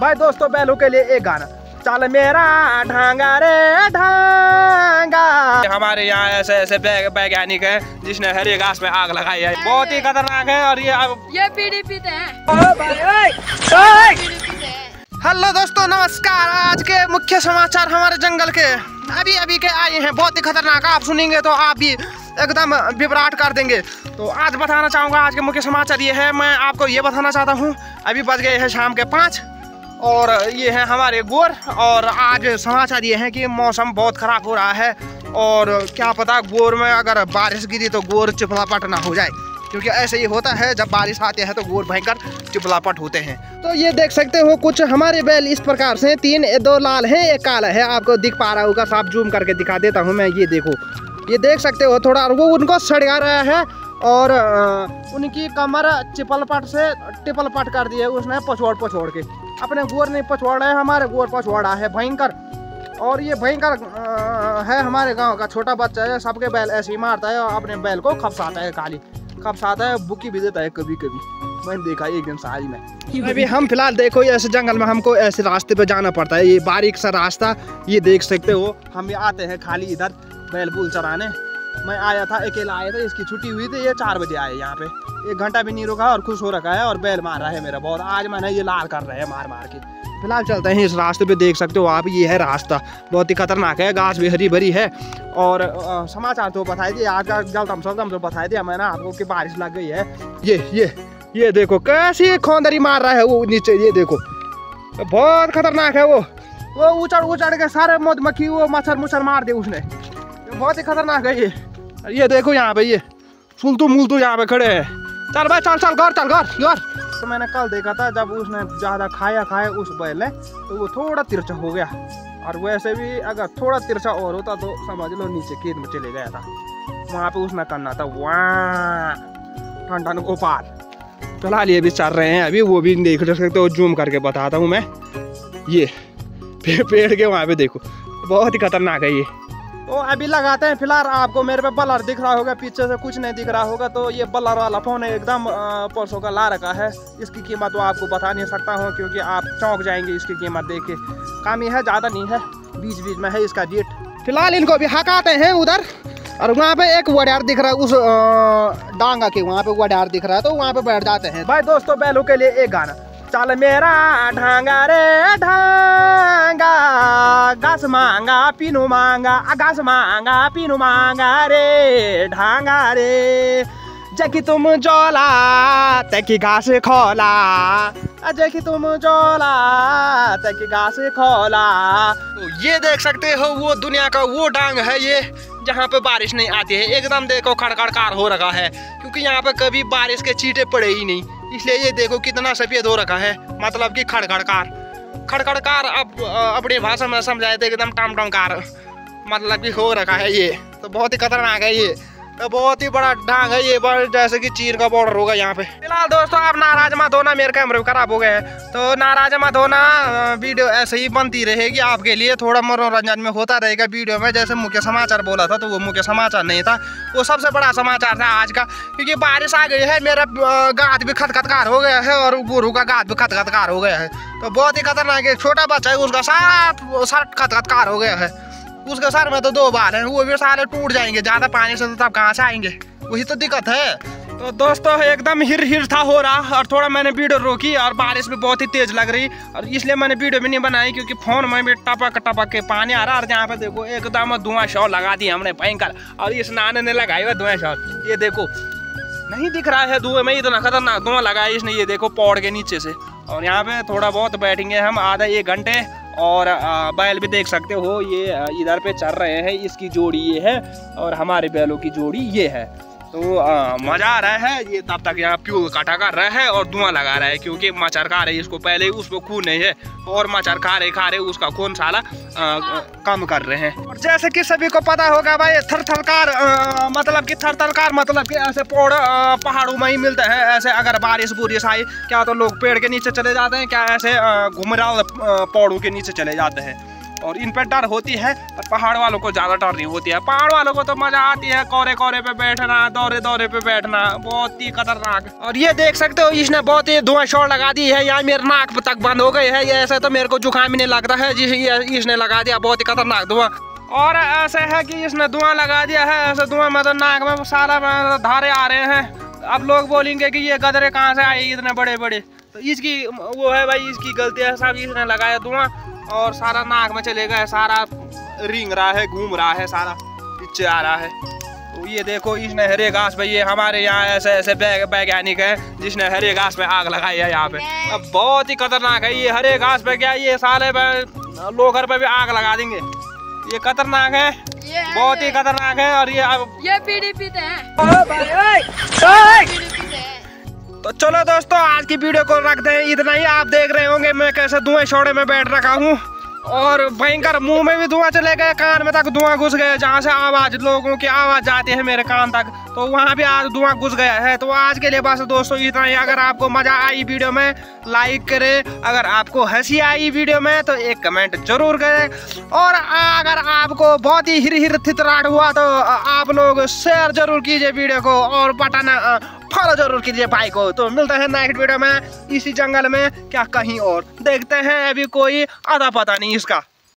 भाई दोस्तों बैलों के लिए एक गाना। चल मेरा ढांगा रे ढांगा। हमारे यहाँ ऐसे ऐसे वैज्ञानिक है जिसने हरे घास में आग लगाई है। बहुत ही खतरनाक है और ये अब ये पीडीपी है। हेलो दोस्तों नमस्कार। आज के मुख्य समाचार हमारे जंगल के। अभी अभी के आए हैं। बहुत ही खतरनाक। आप सुनेंगे तो आप भी एकदम विभ्राट कर देंगे। तो आज बताना चाहूँगा आज के मुख्य समाचार ये है। मैं आपको ये बताना चाहता हूँ। अभी बज गए हैं शाम के पाँच। और ये है हमारे गोर और आज समाचार ये है कि मौसम बहुत ख़राब हो रहा है, और क्या पता गोर में अगर बारिश गिरी तो गोर चिपलापट ना हो जाए, क्योंकि ऐसे ही होता है, जब बारिश आती है तो गोर भयंकर चिपलापट होते हैं। तो ये देख सकते हो, कुछ हमारे बैल इस प्रकार से तीन, दो लाल है, एक काला है, आपको दिख पा रहा होगा, साफ़ जूम करके दिखा देता हूँ मैं, ये देखो। ये देख सकते हो थोड़ा, वो उनको सड़गा रहा है, और उनकी कमर चिपलपट से, टिपलपट कर दी है उसने पछोड़ पछोड़ के। अपने गोर नहीं, पछवाड़ा है, हमारे गोर पछवाड़ा है, भयंकर। और ये भयंकर है हमारे गाँव का छोटा बच्चा है, सबके बैल ऐसे ही मारता है और अपने बैल को खपसाता है खाली। खपसाता है बुकी भी देता है कभी कभी मैंने देखा एक दिन साल में। अभी हम फ़िलहाल देखो ऐसे जंगल में हमको ऐसे रास्ते पे जाना पड़ता है। ये बारीक सा रास्ता, ये देख सकते हो। हम आते हैं खाली इधर, बैल बूल चराने। मैं आया था अकेला आया था इसकी छुट्टी हुई थी ये चार बजे आए यहाँ पे। एक घंटा भी नहीं रुका और खुश हो रखा है और बैल मार रहा है मेरा बहुत। आज मैंने ये लाल कर रहे हैं मार मार के। फ़िलहाल चलते हैं इस रास्ते पे देख सकते हो आप ये है रास्ता। बहुत ही खतरनाक है घास भी हरी भरी है। और अ, समाचार तो बताए दिए आज का जलदम सलदम तो बताए दिया मैंने आपको कि बारिश लग गई है। ये ये ये देखो कैसी खोंदरी मार रहा है वो नीचे ये देखो। बहुत खतरनाक है वो। वो उचड़ उचड़ के सारे मधुमक्खी वो मच्छर मुच्छर मार दिए उसने। बहुत ही खतरनाक है ये। ये देखो यहाँ पे ये सुलतू मुलतू यहाँ पे खड़े है। चल भाई चल चल घर चल घर घर। तो मैंने कल देखा था जब उसने ज़्यादा खाया खाया उस बैल ने तो वो थोड़ा तिरछा हो गया। और वैसे भी अगर थोड़ा तिरछा और होता तो समझ लो नीचे खेत में चले गया था। वहाँ पे उसने करना था वहाँ ठन ठन गोपाल। फ़िलहाल ये भी चल रहे हैं अभी वो भी देख सकते हो जूम करके बताता हूँ मैं। ये पेड़ के वहाँ पे देखो बहुत ही खतरनाक है ये। तो अभी लगाते हैं फ़िलहाल, आपको मेरे पे बलर दिख रहा होगा, पीछे से कुछ नहीं दिख रहा होगा तो ये बलर वाला फ़ोन एकदम परसों का ला रखा है। इसकी कीमत तो आपको बता नहीं सकता हूँ, क्योंकि आप चौंक जाएँगे इसकी कीमत देख के। कम ही ज़्यादा नहीं है बीच बीच में है इसका रेट फ़िलहाल इनको भी हकाते हैं उधर, और वहाँ पे एक वडार दिख रहा है, उस डांगा के वहाँ पे वडार दिख रहा है तो वहाँ पे बैठ जाते हैं। भाई दोस्तों, बैलों के लिए एक गाना। चल मेरा ढांगा रे ढांगा। घास मांगा पीनू मांगा घास मांगा पीनू मांगा रे ढांगा रे जैकी तुम जोला तैकी घास खोला जैकी तुम जोला तैकी घास खोला तो ये देख सकते हो, वो दुनिया का वो डांग है ये, जहाँ पे बारिश नहीं आती है। एकदम देखो, खड़खड़कार हो रखा है, क्योंकि यहाँ पे कभी बारिश के चीटे पड़े ही नहीं। इसलिए ये देखो, कितना सफ़ेद हो रखा है मतलब कि खड़खड़कार। खड़खड़कार अब अपनी भाषा में समझाए थे एकदम टम टमकार मतलब कि हो रखा है ये। तो बहुत ही खतरनाक है ये। बहुत ही बड़ा डांग है ये बड़ा जैसे कि चीन का बॉर्डर होगा यहाँ पे। फ़िलहाल दोस्तों, आप नाराज़ मत होना, मेरे कैमरे खराब हो गए हैं। तो नाराज़ मत होना, वीडियो ऐसे ही बनती रहेगी आपके लिए, थोड़ा मनोरंजन में होता रहेगा वीडियो में, जैसे मुख्य समाचार बोला था तो वो मुख्य समाचार नहीं था। वो सबसे बड़ा समाचार था आज का, क्योंकि बारिश आ गई है, मेरा गाद भी खतखतकार हो गया है, और गुरु का गाद भी खतखतकार हो गया है। तो बहुत ही खतरनाक है छोटा बच्चा है, उसका सारा सर खतखतकार हो गया है। उसके सर में तो दो बार हैं, वो भी सारे टूट जाएँगे, ज़्यादा पानी से तो तब कहाँ से आएँगे? वही तो दिक्कत है। तो दोस्तों, एकदम हिर हिर था हो रहा, और थोड़ा मैंने वीडियो रोकी, और बारिश भी बहुत ही तेज लग रही, और इसलिए मैंने वीडियो भी नहीं बनाई, क्योंकि फ़ोन में भी टपक टपक के पानी आ रहा, और यहाँ पे देखो, एकदम धुआँ शॉल लगा दी हमने भयंकर, और इस नाने ने लगाई हुआ धुआँ शॉल। ये देखो, नहीं दिख रहा है धुएँ में, इतना खतरनाक धुआँ लगाया इसने, ये देखो पौड़ के नीचे से। और यहाँ पे थोड़ा बहुत बैठेंगे हम, आधा एक घंटे और बैल भी देख सकते हो, ये इधर पे चल रहे हैं, इसकी जोड़ी ये है और हमारे बैलों की जोड़ी ये है। तो अ, मज़ा आ रहा है। ये तब तक यहाँ प्यूल काटा कर रहा है और धुआँ लगा रहा है क्योंकि मच्छर खा रही है इसको पहले ही उसको खून नहीं है। और मच्छर खा रहे खा रहे उसका खून साला कम कर रहे हैं। और जैसे कि सभी को पता होगा भाई थर थलकार मतलब कि थर थलकार मतलब कि ऐसे पौड़ पहाड़ों में ही मिलते हैं। ऐसे अगर बारिश बुरिश आई क्या तो लोग पेड़ के नीचे चले जाते हैं क्या ऐसे घुमराव पौड़ों के नीचे चले जाते हैं। और इन पे डर होती है, पर पहाड़ वालों को ज़्यादा डर नहीं होती है। पहाड़ वालों को तो मज़ा आती है कोरे कोरे पे बैठना दौरे दौरे पे बैठना, बहुत ही खतरनाक। और ये देख सकते हो, इसने बहुत ही धुआँ शोर लगा दी है, यहाँ मेरे नाक तक बंद हो गई है, ये ऐसे तो मेरे को जुकाम ही नहीं लगता है इसने लगा दिया बहुत ही खतरनाक धुआँ। और ऐसे है कि इसने धुआँ लगा दिया है, ऐसे धुआँ मतलब नाक में सारा मतलब धारे आ रहे हैं। अब लोग बोलेंगे कि ये गदरे कहाँ से आए, इतने बड़े बड़े तो इसकी, वो है भाई, इसकी गलती है, सब इसने लगाया धुआँ। और सारा नाक में चले गए सारा रिंग रहा है घूम रहा है सारा पीछे आ रहा है। तो ये देखो इसने हरे घास पे ये हमारे यहाँ ऐसे ऐसे वैज्ञानिक है जिसने हरे घास पे आग लगाई है यहाँ पे। अब बहुत ही खतरनाक है ये हरे घास पे क्या ये साले लोगर पे भी आग लगा देंगे। ये खतरनाक है बहुत ही खतरनाक है और ये अब ये पीते पीते हैं। तो चलो दोस्तों, आज की वीडियो को रखते हैं इतना ही। आप देख रहे होंगे मैं कैसे धुएँ छोड़े में बैठ रखा हूँ। और भयंकर मुँह में भी धुआँ चले गए, कान में तक धुआँ घुस गया, जहाँ से आवाज़, लोगों की आवाज़ जाती है मेरे कान तक। तो वहाँ भी आज धुआँ घुस गया है। तो आज के लिए बस दोस्तों इतना ही। अगर आपको मज़ा आई वीडियो में, लाइक करें। अगर आपको हँसी आई वीडियो में तो एक कमेंट ज़रूर करें। और अगर आपको बहुत ही हिर हिर थितराट हुआ तो आप लोग शेयर ज़रूर कीजिए वीडियो को। और बटन फॉलो ज़रूर कीजिए भाई को। तो मिलते हैं नेक्स्ट वीडियो में। इसी जंगल में क्या कहीं और। देखते हैं अभी कोई आधा पता नहीं इसका।